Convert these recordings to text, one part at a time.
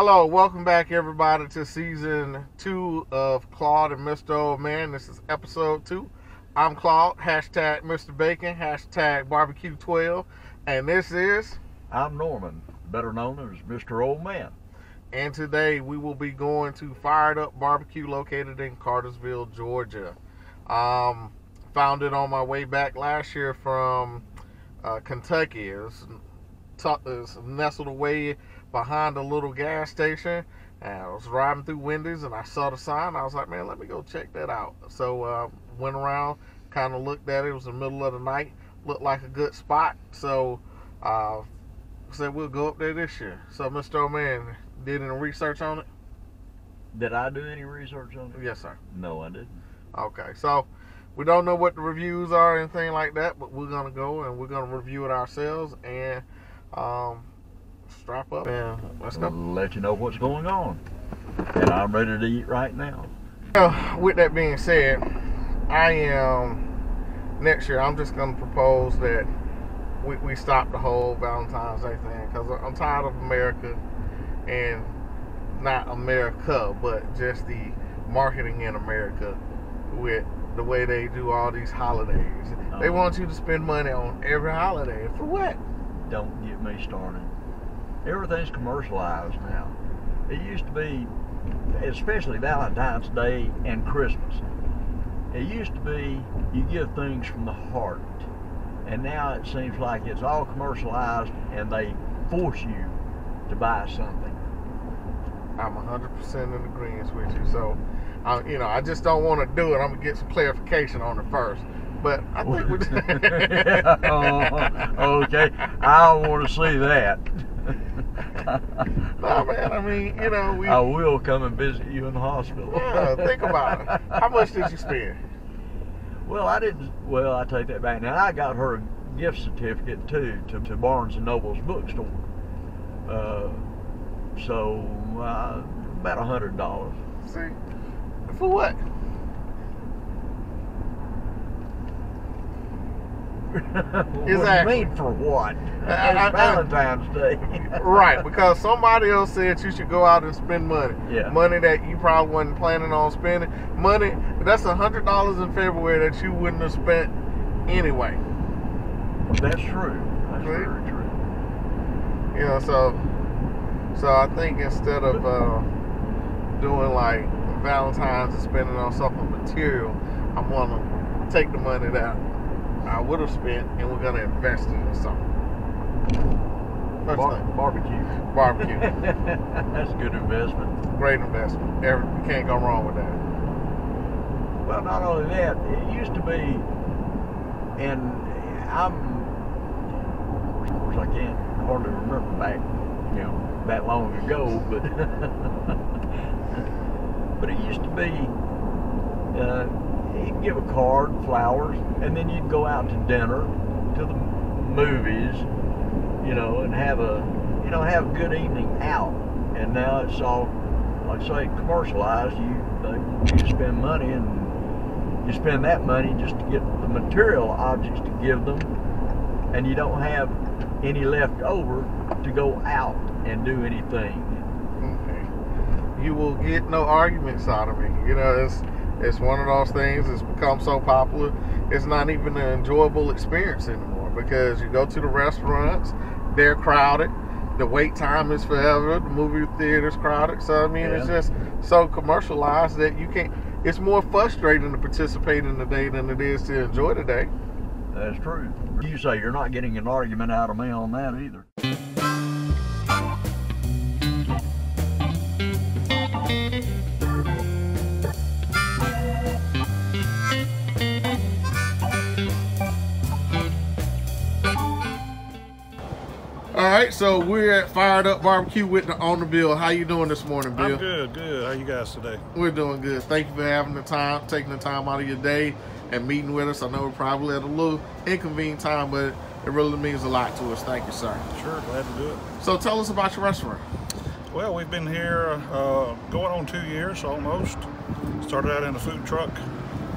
Hello, welcome back everybody to season two of Claude and Mr. Old Man. This is episode two. I'm Claude, hashtag Mr. Bacon, hashtag barbecue 12, and this is, I'm Norman, better known as Mr. Old Man. and today we will be going to Fired Up Barbecue located in Cartersville, Georgia. Um, found it on my way back last year from uh, Kentucky. It's, was, tu- it was nestled away behind a little gas station. And I was riding through Wendy's and I saw the sign. I was like, man, let me go check that out. So uh, went around, kind of looked at it. It was the middle of the night. Looked like a good spot. So uh, said we'll go up there this year. So Mr. O'Man did any research on it? Did I do any research on it? Yes, sir. No, I didn't. Okay, so we don't know what the reviews are or anything like that, but we're gonna go and we're gonna review it ourselves and um, strap up and let's go. Let you know what's going on. And I'm ready to eat right now. Now, with that being said, I am next year. I'm just gonna propose that we, we stop the whole Valentine's Day thing because I'm tired of America and not America, but just the marketing in America with the way they do all these holidays. They Oh. want you to spend money on every holiday for what? Don't get me started. Everything's commercialized now. It used to be, especially Valentine's Day and Christmas. It used to be you give things from the heart. And now it seems like it's all commercialized and they force you to buy something. I'm 100% in agreement with you. So, uh, you know, I just don't want to do it. I'm gonna get some clarification on it first. But I think we. oh, okay, I want to see that. no, man. I mean, you know, we. I will come and visit you in the hospital. Yeah, think about it. How much did you spend? Well, I didn't. Well, I take that back. Now I got her a gift certificate too to, to Barnes and Noble's bookstore. Uh, so uh, about a hundred dollars. See, for what? what do Exactly. you mean for what? I- I- It's Valentine's Day. Right, because somebody else said you should go out and spend money. Yeah. Money that you probably wasn't planning on spending. Money that's a hundred dollars in February that you wouldn't have spent anyway. That's true. That's Right. very true. You know, so so I think instead of uh, doing like Valentine's and spending on something material, I'm gonna take the money that I would have spent and we're gonna invest it in something. First Bar- thing, barbecue. barbecue, That's a good investment. great investment. Every, you can't go wrong with that. Well, not only that, it used to be, and I'm, of course, I can't hardly remember back, you know, that long ago, but but it used to be, uh, you'd give a card, flowers, and then you'd go out to dinner, to the movies, you know, and have a, you know, have a good evening out. And now it's all, like I say, commercialized. You uh, you spend money and you spend that money just to get the material objects to give them, and you don't have any left over to go out and do anything. Okay. You will get no arguments out of me. You know, it's it's one of those things. It's become so popular. It's not even an enjoyable experience anymore because you go to the restaurants, they're crowded. The wait time is forever. The movie theater's crowded. So I mean, it's just so commercialized that you can't. It's more frustrating to participate in the day than it is to enjoy the day. That's true. You say you're not getting an argument out of me on that either. All right, so we're at Fired Up Barbecue with the owner Bill. How you doing this morning, Bill? I'm good, good. How you guys today? We're doing good. Thank you for having the time, taking the time out of your day and meeting with us. I know we're probably at a little inconvenient time, but it really means a lot to us. Thank you, sir. Sure, glad to do it. So tell us about your restaurant. Well, we've been here uh, going on two years almost. Started out in a food truck.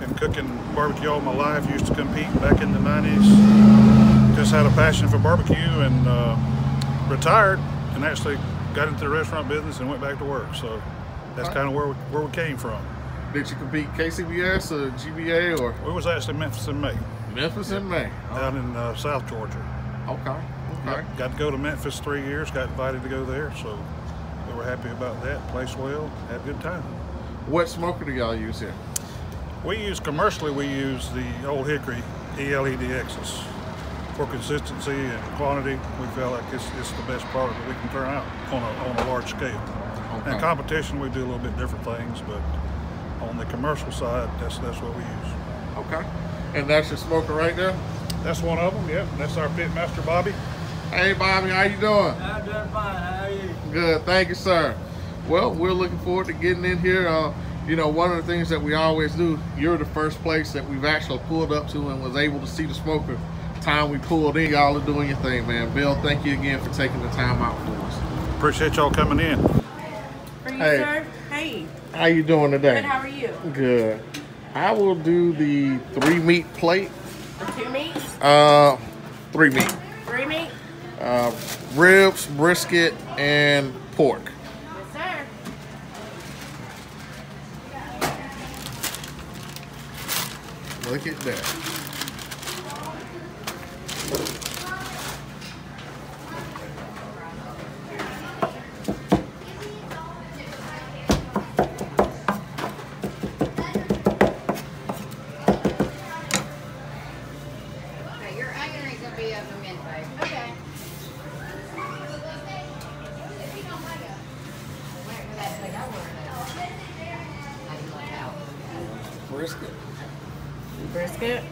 Been cooking barbecue all my life. Used to compete back in the 90s. just had a passion for barbecue and uh, retired and actually got into the restaurant business and went back to work. So that's kind of where we, where we came from. Did you compete KCBS or GBA or We was actually Memphis in May, Memphis in May? down in uh, South Georgia. Okay. Okay. Got to go to Memphis three years. Got invited to go there, so we were happy about that. Placed well, had a good time. What smoker do y'all use here? We use commercially. We use the Old Hickory E ELEDXs for consistency and quantity. We feel like it's, it's the best product that we can turn out on a, on a large scale. Okay. In competition, we do a little bit different things, but on the commercial side, that's that's what we use. Okay. And that's your smoker right there? That's one of them. Yep, that's our pit master, Bobby. Hey Bobby, how you doing? I'm doing fine. How are you? Good, thank you, sir. Well, we're looking forward to getting in here. Uh, you know, one of the things that we always do, you're the first place that we've actually pulled up to and was able to see the smoker. Time we pulled in, y'all are doing your thing, man. Bill, thank you again for taking the time out for us. Appreciate y'all coming in. For you, Hey. sir? Hey. How you doing today? Good, how are you? Good. I will do the three meat plate. The two meats? Uh, three meat. Three meat? Uh, ribs, brisket, and pork. Yes, sir. Look at that. Onion ring's gonna be a pimento. Okay. Brisket. Brisket?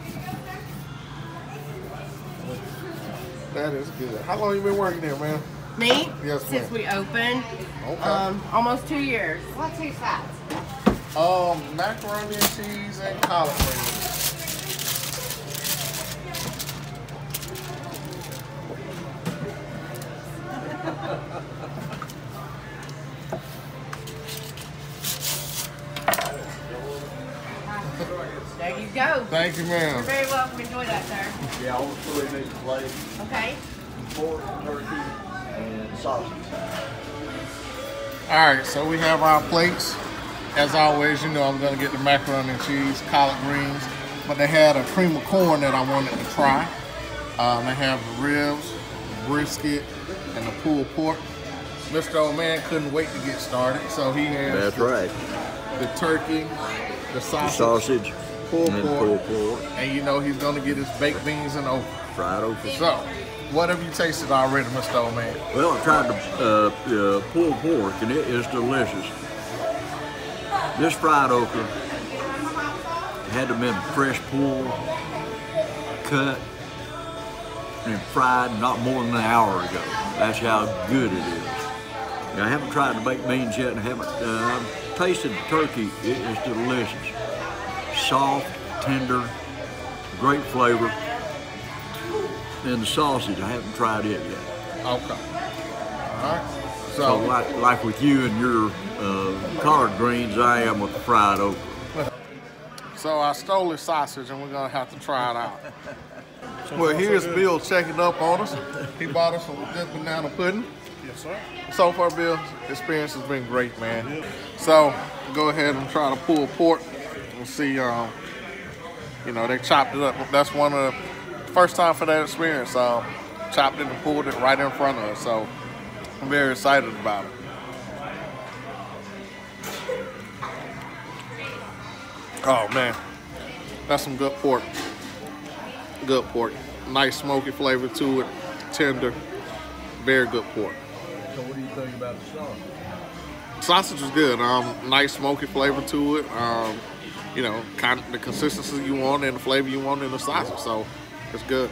That is good. How long you been working there, man? Me? Yes, Since ma'am. we opened, Okay. um, almost two years. What two sides? Um, macaroni and cheese and collard greens. There you go. Thank you, You're very welcome. Enjoy that, sir. Yeah, all the three meat plate, Okay? pork, turkey, and sausage. All right, so we have our plates. As always, you know I'm gonna get the macaroni and cheese, collard greens, but they had a cream of corn that I wanted to try. Um, they have ribs, brisket, and the pulled pork. Mr. Old Man couldn't wait to get started, so he has That's the, right. the turkey, the The sausage, sausage pulled and pork, pork, and you know he's gonna get his baked beans and okra. fried okra. So, what have you tasted already, Mr. Old Man? Well, I tried the uh, uh, pulled pork, and it is delicious. This fried okra had to have been fresh pulled, cut, and fried not more than an hour ago. That's how good it is. Now, I haven't tried the baked beans yet, and I haven't uh, tasted the turkey. It is delicious, soft, tender, great flavor. And the sausage, I haven't tried it yet. Okay. All right. So So, like, like with you and your uh, collard greens, I am with the fried okra. So I stole his sausage and we're gonna have to try it out. well, here's Bill checking up on us. He bought us some good banana pudding. Yes, sir. So far, Bill, experience has been great, man. So go ahead and try to pull pork and see. Um, you know, they chopped it up. That's one of the first time for that experience. Um, chopped it and pulled it right in front of us. So I'm very excited about it. Oh man, that's some good pork. Good pork. Nice smoky flavor to it. Tender. Very good pork. So what do you think about the sauce? Sausage was good. Um, nice smoky flavor to it. Um, you know, kind of the consistency you want and the flavor you want in the sausage. So it's good.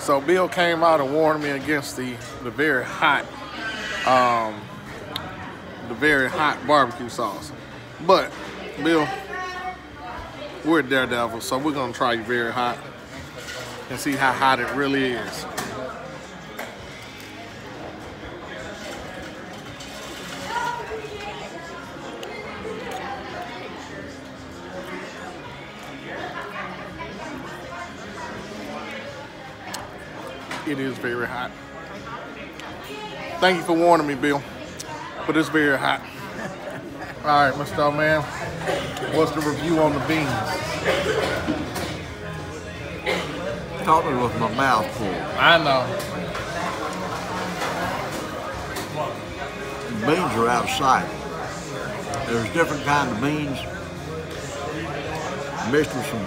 So Bill came out and warned me against the the very hot, um, the very hot barbecue sauce. But Bill, we're daredevils, so we're gonna try very hot and see how hot it really is. It is very hot. Thank you for warning me, Bill, but it's very hot. All right, Mr. Man, what's the review on the beans? Talking with my mouth full. I know. beans are out of sight. There's different kind of beans mixed with some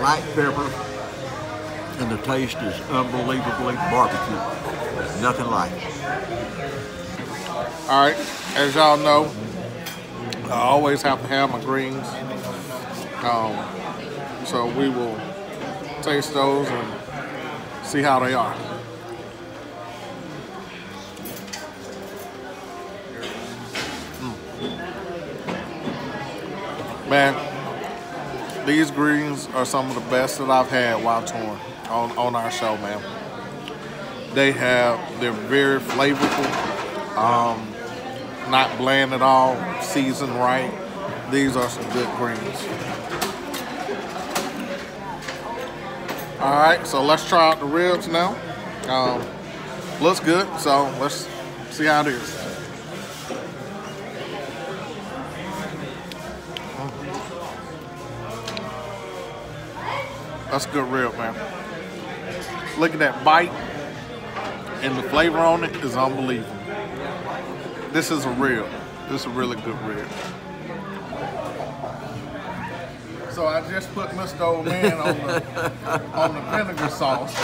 light pepper, and the taste is unbelievably barbecue. Nothing like it. All right, as y'all know, I always have to have my greens. Um, so we will taste those and see how they are. Mm. Man, these greens are some of the best that I've had while touring on, on our show, man. They have, they're very flavorful, um, not bland at all, seasoned right. These are some good greens. All right, so let's try out the ribs now. Um, looks good, so let's see how it is. That's a good rib, man. Look at that bite, and the flavor on it is unbelievable. This is a rib. This is a really good rib. So I just put Mr. Old Man on the on the vinegar sauce.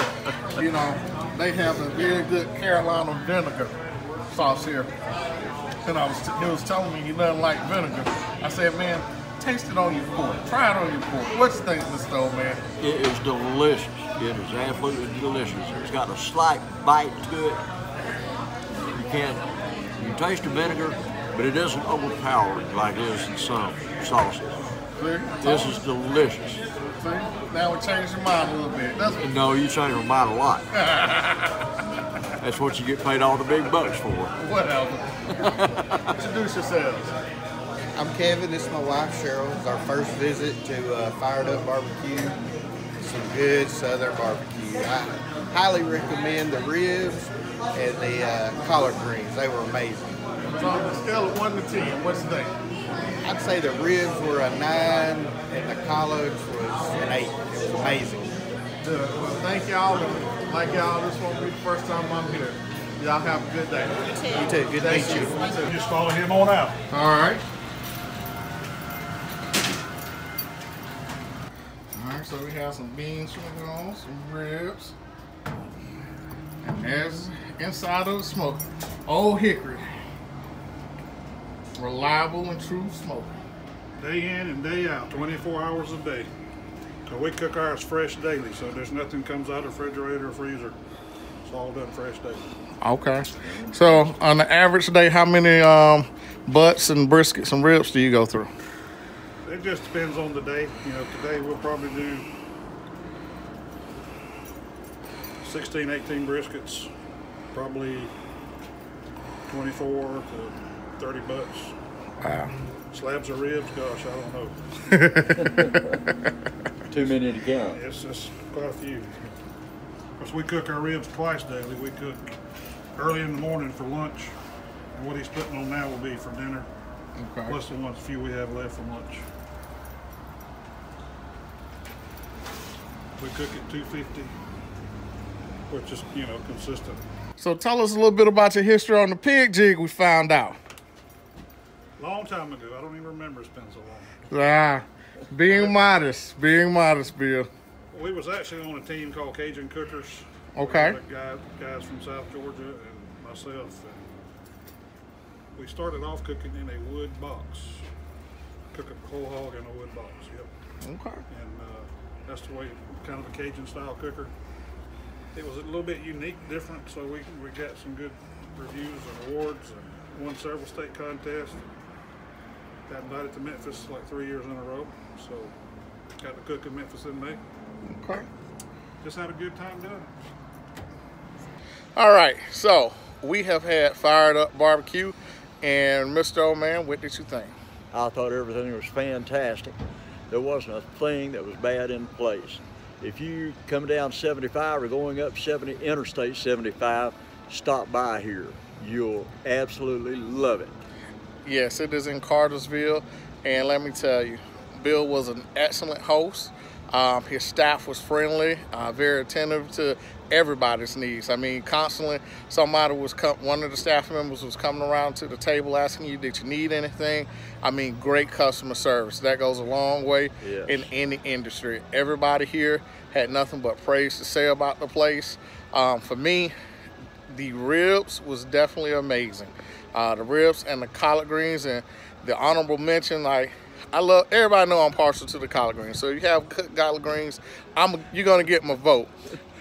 You know, they have a very good Carolina vinegar sauce here. And I was he was telling me he doesn't like vinegar. I said, man, taste it on your fork. Try it on your fork. What you think, Mr. Old Man? It is delicious. It is absolutely delicious. It's got a slight bite to it. You can you taste the vinegar, but it isn't overpowering like it is in some sauces. See? This is delicious. See? Now we changed your mind a little bit. That's what No, you change your mind a lot. That's what you get paid all the big bucks for. whatever. Introduce yourselves. I'm Kevin. This is my wife Cheryl. It's our first visit to uh, Fired Up Barbecue. Some good Southern barbecue. I highly recommend the ribs and the uh, collard greens. They were amazing. So on a scale of one to ten, what's the thing? I'd say the ribs were a nine and the collards was an eight. It was amazing. Good. Well, thank y'all. Like y'all, this won't be the first time I'm here. Y'all have a good day. You too. Good to Thank meet you. you. Just follow him on out. All right. So we have some beans sugar on, some ribs. And there's inside of the smoke. Old Hickory. Reliable and true smoke. Day in and day out, 24 hours a day. So we cook ours fresh daily, so there's nothing comes out of the refrigerator or freezer. It's all done fresh daily. Okay. So on the average day, how many um, butts and briskets and ribs do you go through? It just depends on the day. You know, today we'll probably do 16, 18 briskets, probably 24 to 30 butts. Wow. Slabs of ribs, gosh, I don't know. Too many to count. It's just quite a few. Because we cook our ribs twice daily. We cook early in the morning for lunch, and what he's putting on now will be for dinner, Okay. plus the ones few we have left from lunch. We cook at 250, which is you know consistent. So tell us a little bit about your history on the pig jig we found out. Long time ago, I don't even remember. It's been so long. Ah, being modest, being modest, Bill. We was actually on a team called Cajun Cookers. Okay. Had Guys, from South Georgia and myself. And we started off cooking in a wood box. Cook a whole hog in a wood box. Yep. Okay. And that's the way, kind of a Cajun style cooker. It was a little bit unique, different, so we, we got some good reviews and awards and won several state contests. Got invited to Memphis like three years in a row, so got to cook in Memphis in May. Okay. Just had a good time doing it. All right. So we have had fired up barbecue, and Mr. Old Man, what did you think? I thought everything was fantastic. There wasn't a thing that was bad in place. if you come down 75 or going up 70 Interstate 75, stop by here. You'll absolutely love it. Yes, it is in Cartersville, and let me tell you, Bill was an excellent host. Um, his staff was friendly, uh, very attentive to everybody's needs. I mean, constantly somebody was com- one of the staff members was coming around to the table asking you, "Did you need anything?" I mean, great customer service. That goes a long way Yes. in any industry. Everybody here had nothing but praise to say about the place. Um, for me, the ribs was definitely amazing. Uh, the ribs and the collard greens and the honorable mention, like I love everybody know I'm partial to the collard greens. So if you have cooked collard greens, I'm you're gonna get my vote.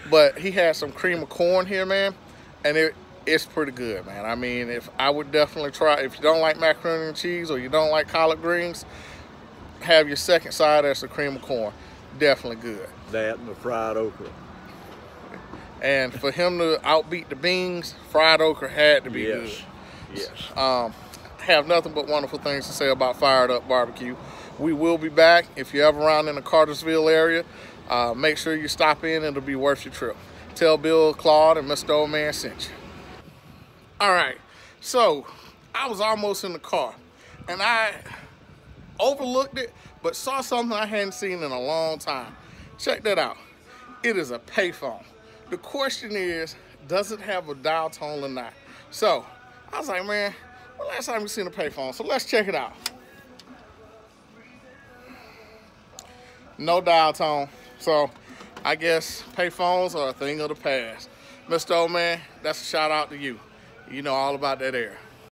But he had some cream of corn here, man, and it it's pretty good, man. I mean, if I would definitely try if you don't like macaroni and cheese or you don't like collard greens, have your second side as the cream of corn. Definitely good. That and the fried okra. And for him to outbeat the beans, fried okra had to be yes. good. Yes. um, have nothing but wonderful things to say about Fired Up Barbecue. We will be back. If you're ever around in the Cartersville area, uh, make sure you stop in. It'll be worth your trip. Tell Bill, Claude, and Mr. Old Man sent you. All right. So I was almost in the car, and I overlooked it, but saw something I hadn't seen in a long time. Check that out. It is a payphone. The question is, does it have a dial tone or not? So I was like, man, when last time we seen a payphone? So let's check it out. No dial tone. So I guess payphones are a thing of the past. Mr. Old Man, that's a shout out to you. You know all about that air.